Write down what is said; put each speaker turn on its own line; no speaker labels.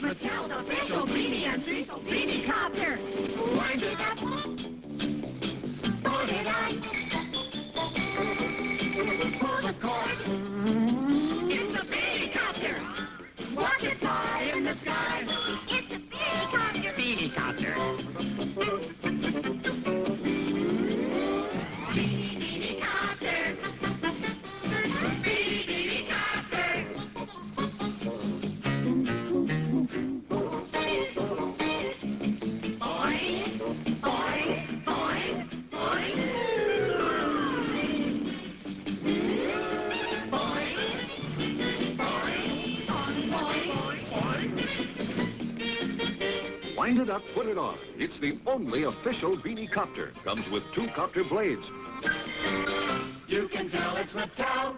Mattel's official Beany and Cecil Beany Copter. Wind it up. Put it on. Pull the cord.
Wind it up, put it on. It's the only official Beany Copter. Comes with two copter blades.
You can tell it's Mattel